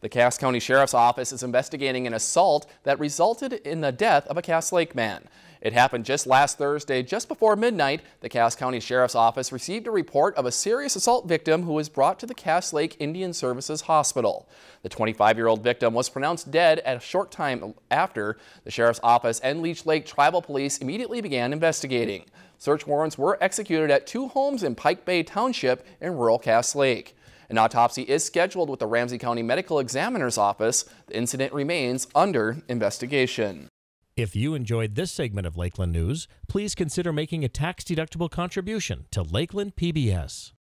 The Cass County Sheriff's Office is investigating an assault that resulted in the death of a Cass Lake man. It happened just last Thursday, just before midnight. The Cass County Sheriff's Office received a report of a serious assault victim who was brought to the Cass Lake Indian Services Hospital. The 25-year-old victim was pronounced dead at a short time after the Sheriff's Office and Leech Lake Tribal Police immediately began investigating. Search warrants were executed at two homes in Pike Bay Township in rural Cass Lake. An autopsy is scheduled with the Ramsey County Medical Examiner's Office. The incident remains under investigation. If you enjoyed this segment of Lakeland News, please consider making a tax-deductible contribution to Lakeland PBS.